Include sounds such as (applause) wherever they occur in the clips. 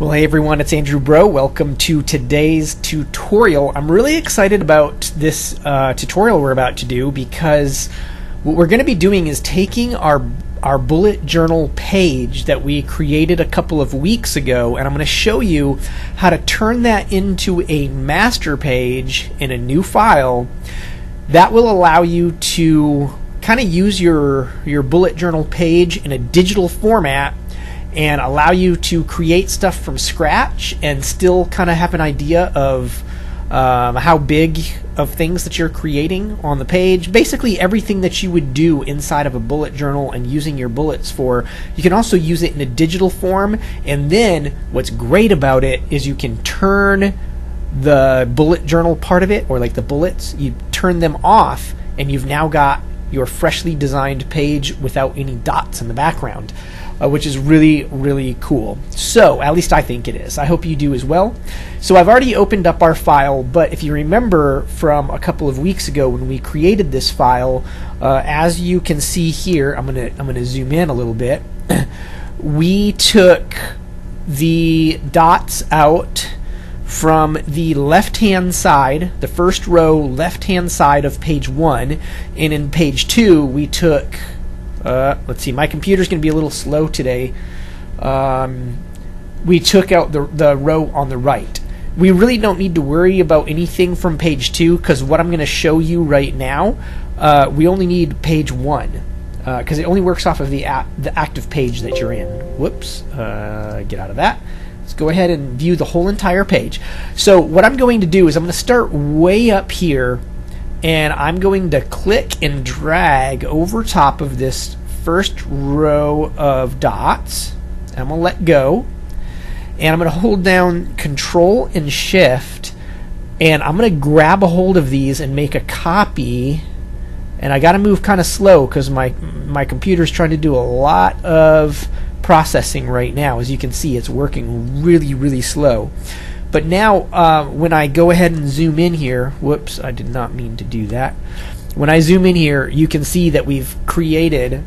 Well, hey everyone, it's Andrew Breault. Welcome to today's tutorial. I'm really excited about this uh, tutorial we're about to do because what we're going to be doing is taking our our bullet journal page that we created a couple of weeks ago and I'm going to show you how to turn that into a master page in a new file that will allow you to kind of use your your bullet journal page in a digital format and allow you to create stuff from scratch and still kind of have an idea of um, how big of things that you're creating on the page. Basically, everything that you would do inside of a bullet journal and using your bullets for, you can also use it in a digital form. And then, what's great about it is you can turn the bullet journal part of it, or like the bullets, you turn them off, and you've now got your freshly designed page without any dots in the background uh, which is really, really cool. So, at least I think it is. I hope you do as well. So, I've already opened up our file, but if you remember from a couple of weeks ago when we created this file, uh, as you can see here, I'm gonna I'm gonna zoom in a little bit. (clears throat) we took the dots out from the left hand side, the first row left hand side of page one, and in page two we took uh, let's see, my computer's going to be a little slow today. Um, we took out the, the row on the right. We really don't need to worry about anything from page 2 because what I'm going to show you right now, uh, we only need page 1 because uh, it only works off of the, a- the active page that you're in. Whoops, uh, get out of that. Let's go ahead and view the whole entire page. So what I'm going to do is I'm going to start way up here and I'm going to click and drag over top of this first row of dots. I'm going to let go. And I'm going to hold down Control and Shift. And I'm going to grab a hold of these and make a copy. And I got to move kind of slow because my, my computer's trying to do a lot of processing right now. As you can see, it's working really, really slow. But now, uh, when I go ahead and zoom in here, whoops, I did not mean to do that. When I zoom in here, you can see that we've created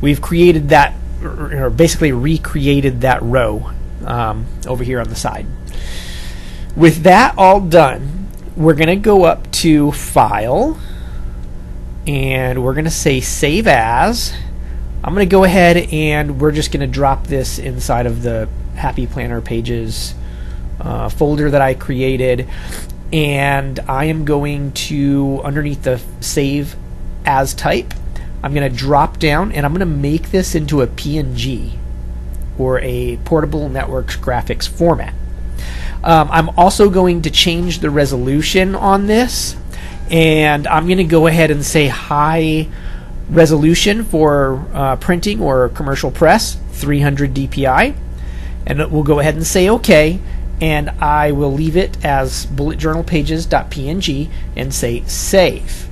we've created that, or basically recreated that row um, over here on the side. With that all done, we're going to go up to File, and we're going to say Save As. I'm going to go ahead and we're just going to drop this inside of the Happy Planner Pages uh, folder that I created. And I am going to, underneath the Save As type, I'm going to drop down and I'm going to make this into a PNG or a Portable Networks graphics format. Um, I'm also going to change the resolution on this and I'm going to go ahead and say high resolution for uh, printing or commercial press 300 dpi and we'll go ahead and say OK and I will leave it as bulletjournalpages.png and say save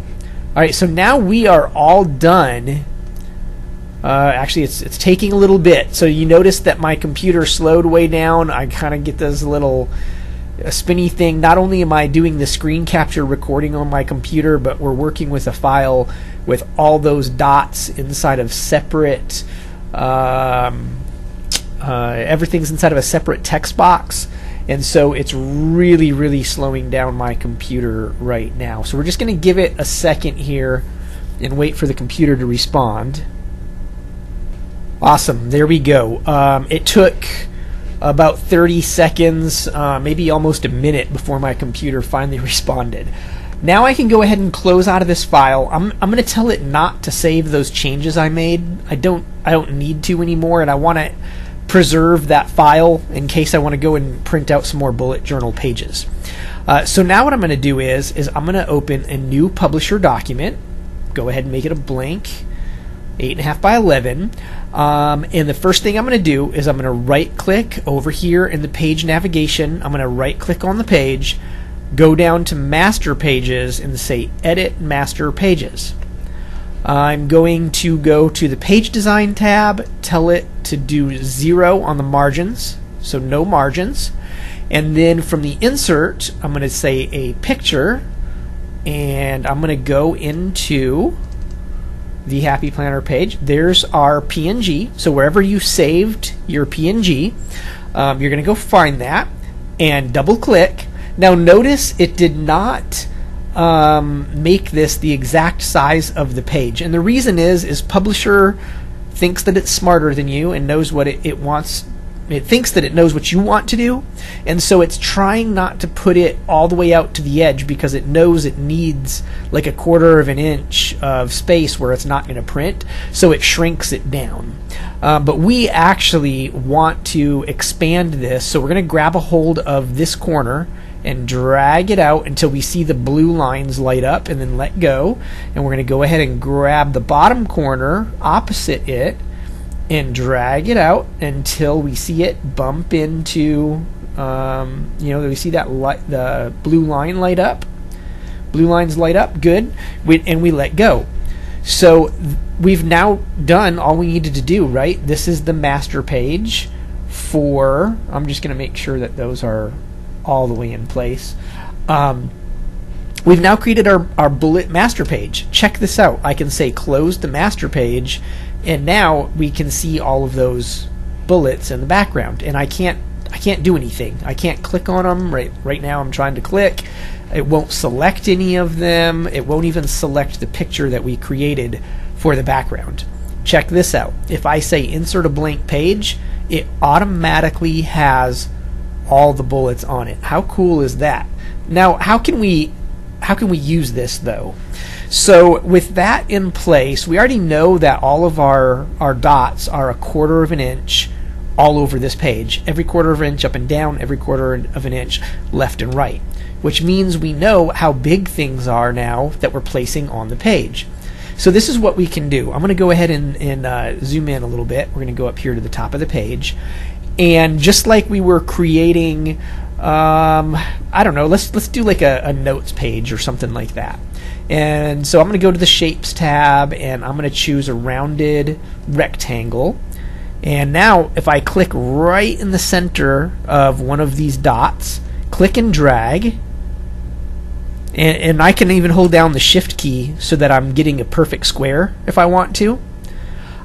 alright so now we are all done uh, actually it's, it's taking a little bit so you notice that my computer slowed way down I kind of get this little a spinny thing. Not only am I doing the screen capture recording on my computer, but we're working with a file with all those dots inside of separate. Um, uh, everything's inside of a separate text box, and so it's really, really slowing down my computer right now. So we're just going to give it a second here and wait for the computer to respond. Awesome, there we go. Um, it took about 30 seconds, uh, maybe almost a minute before my computer finally (laughs) responded. Now I can go ahead and close out of this file. I'm, I'm going to tell it not to save those changes I made. I don't I don't need to anymore, and I want to preserve that file in case I want to go and print out some more bullet journal pages. Uh, so now what I'm going to do is is I'm going to open a new publisher document. Go ahead and make it a blank, eight and a half by eleven. Um, and the first thing I'm going to do is I'm going to right click over here in the page navigation. I'm going to right click on the page, go down to master pages, and say edit master pages. I'm going to go to the page design tab, tell it to do zero on the margins, so no margins. And then from the insert, I'm going to say a picture, and I'm going to go into the Happy Planner page. There's our PNG. So wherever you saved your PNG, um, you're going to go find that and double click. Now notice it did not um, make this the exact size of the page, and the reason is is publisher thinks that it's smarter than you and knows what it, it wants it thinks that it knows what you want to do, and so it's trying not to put it all the way out to the edge because it knows it needs like a quarter of an inch of space where it's not going to print, so it shrinks it down. Um, but we actually want to expand this, so we're going to grab a hold of this corner and drag it out until we see the blue lines light up and then let go. And we're going to go ahead and grab the bottom corner opposite it and drag it out until we see it bump into um, you know we see that light the blue line light up. Blue lines light up good. We, and we let go. So we've now done all we needed to do right? This is the master page for i'm just going to make sure that those are all the way in place. Um, we've now created our, our bullet master page. Check this out. I can say close the master page and now we can see all of those bullets in the background. And I can't I can't do anything. I can't click on them right right now. I'm trying to click. It won't select any of them. It won't even select the picture that we created for the background. Check this out. If I say insert a blank page it automatically has all the bullets on it how cool is that now how can we how can we use this though so with that in place, we already know that all of our, our dots are a quarter of an inch all over this page. Every quarter of an inch up and down, every quarter of an inch left and right. Which means we know how big things are now that we're placing on the page. So this is what we can do. I'm going to go ahead and, and uh, zoom in a little bit. We're going to go up here to the top of the page. And just like we were creating, um, I don't know, let's, let's do like a, a notes page or something like that. And so I'm going to go to the Shapes tab and I'm going to choose a rounded rectangle. And now if I click right in the center of one of these dots, click and drag, and, and I can even hold down the shift key so that I'm getting a perfect square if I want to.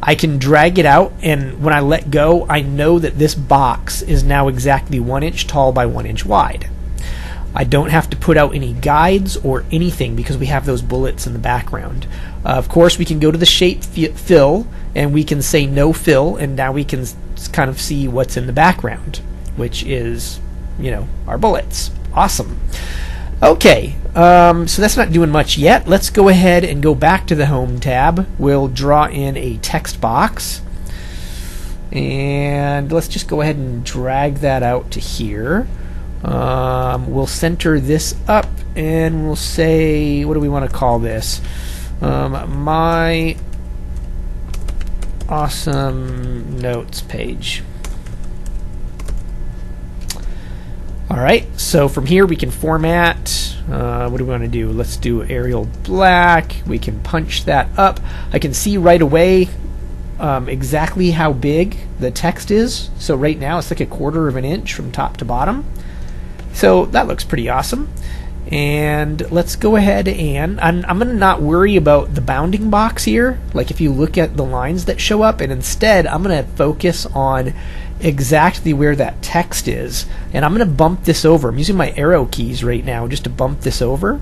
I can drag it out, and when I let go, I know that this box is now exactly one inch tall by one inch wide. I don't have to put out any guides or anything because we have those bullets in the background. Uh, of course, we can go to the shape fill and we can say no fill, and now we can kind of see what's in the background, which is, you know, our bullets. Awesome. Okay, um, so that's not doing much yet. Let's go ahead and go back to the Home tab. We'll draw in a text box. And let's just go ahead and drag that out to here. Um, we'll center this up and we'll say, what do we want to call this? Um, my awesome notes page. Alright, so from here we can format. Uh, what do we want to do? Let's do Arial Black. We can punch that up. I can see right away um, exactly how big the text is. So right now it's like a quarter of an inch from top to bottom. So that looks pretty awesome. And let's go ahead and I'm, I'm going to not worry about the bounding box here. Like if you look at the lines that show up, and instead I'm going to focus on exactly where that text is. And I'm going to bump this over. I'm using my arrow keys right now just to bump this over.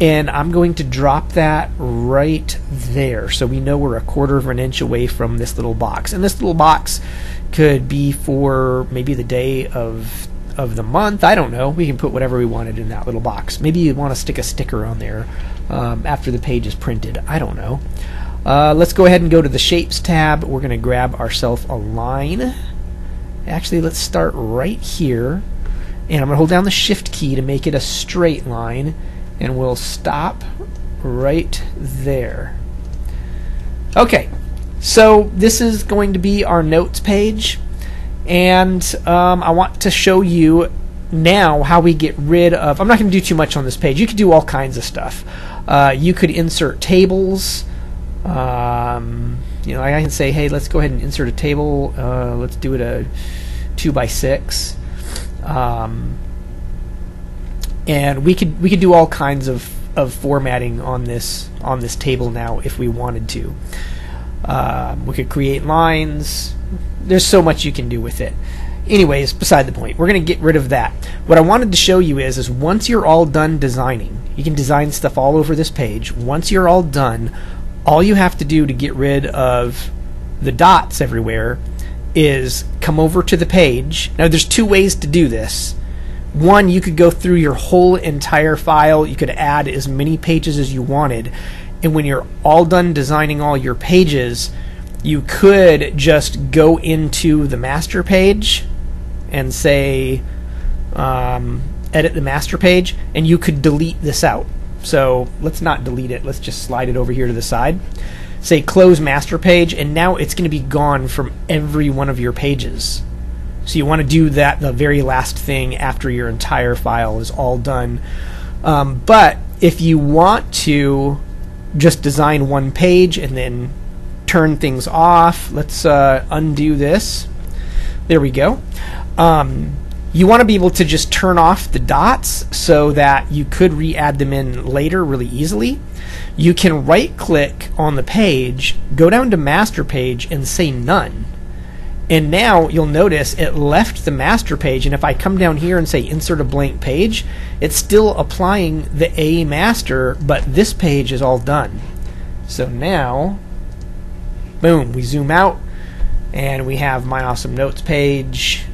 And I'm going to drop that right there so we know we're a quarter of an inch away from this little box. And this little box could be for maybe the day of of the month. I don't know. We can put whatever we wanted in that little box. Maybe you want to stick a sticker on there um, after the page is printed. I don't know. Uh, let's go ahead and go to the Shapes tab. We're going to grab ourselves a line. Actually, let's start right here. And I'm going to hold down the Shift key to make it a straight line. And we'll stop right there. Okay, so this is going to be our notes page and um, I want to show you now how we get rid of. I'm not going to do too much on this page. You could do all kinds of stuff. Uh, you could insert tables. Um, you know, I can say, hey, let's go ahead and insert a table. Uh, let's do it a two by six, um, and we could we could do all kinds of of formatting on this on this table now if we wanted to. Uh, we could create lines. There's so much you can do with it. Anyways, beside the point. We're going to get rid of that. What I wanted to show you is, is once you're all done designing, you can design stuff all over this page. Once you're all done, all you have to do to get rid of the dots everywhere is come over to the page. Now, there's two ways to do this. One, you could go through your whole entire file. You could add as many pages as you wanted. And when you're all done designing all your pages, you could just go into the master page and say, um, edit the master page, and you could delete this out. So let's not delete it. Let's just slide it over here to the side. Say close master page, and now it's going to be gone from every one of your pages. So you want to do that the very last thing after your entire file is all done. Um, but if you want to just design one page and then turn things off, let's uh, undo this. There we go. Um, you want to be able to just turn off the dots so that you could re-add them in later really easily. You can right click on the page, go down to master page and say none. And now you'll notice it left the master page. And if I come down here and say insert a blank page, it's still applying the A master, but this page is all done. So now, boom, we zoom out and we have my awesome notes page,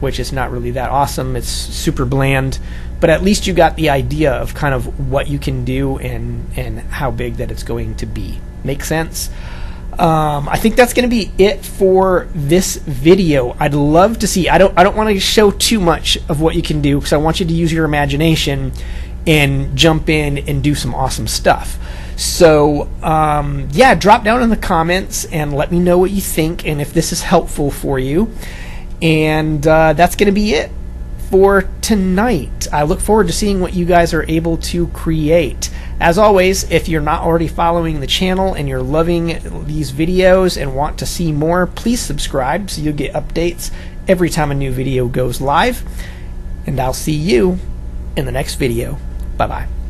which is not really that awesome. It's super bland, but at least you got the idea of kind of what you can do and, and how big that it's going to be. Make sense? Um, I think that's going to be it for this video. I'd love to see. I don't. I don't want to show too much of what you can do because I want you to use your imagination and jump in and do some awesome stuff. So um, yeah, drop down in the comments and let me know what you think and if this is helpful for you. And uh, that's going to be it for tonight. I look forward to seeing what you guys are able to create. As always, if you're not already following the channel and you're loving these videos and want to see more, please subscribe so you'll get updates every time a new video goes live. And I'll see you in the next video. Bye bye.